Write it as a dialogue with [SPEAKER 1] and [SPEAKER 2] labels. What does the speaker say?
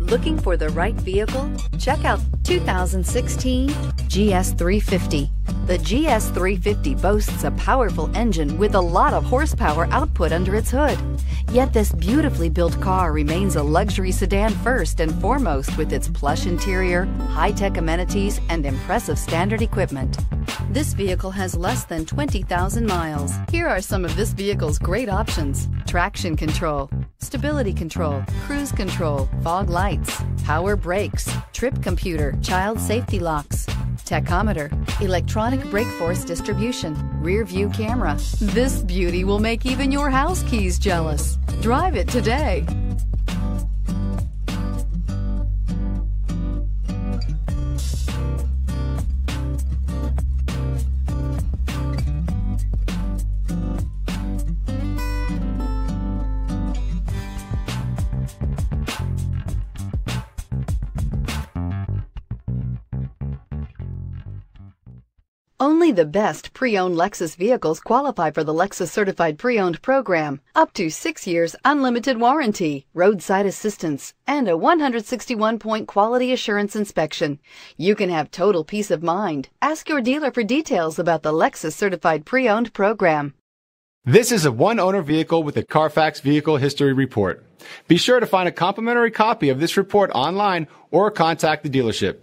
[SPEAKER 1] Looking for the right vehicle? Check out 2016 GS350. The GS350 boasts a powerful engine with a lot of horsepower output under its hood. Yet this beautifully built car remains a luxury sedan first and foremost with its plush interior, high-tech amenities, and impressive standard equipment. This vehicle has less than 20,000 miles. Here are some of this vehicle's great options. Traction control, stability control, cruise control, fog lights, power brakes, trip computer, child safety locks, tachometer, electronic brake force distribution, rear view camera. This beauty will make even your house keys jealous. Drive it today. Only the best pre-owned Lexus vehicles qualify for the Lexus Certified Pre-Owned program. Up to six years unlimited warranty, roadside assistance, and a 161-point quality assurance inspection. You can have total peace of mind. Ask your dealer for details about the Lexus Certified Pre-Owned program.
[SPEAKER 2] This is a one owner vehicle with a Carfax Vehicle History Report. Be sure to find a complimentary copy of this report online or contact the dealership.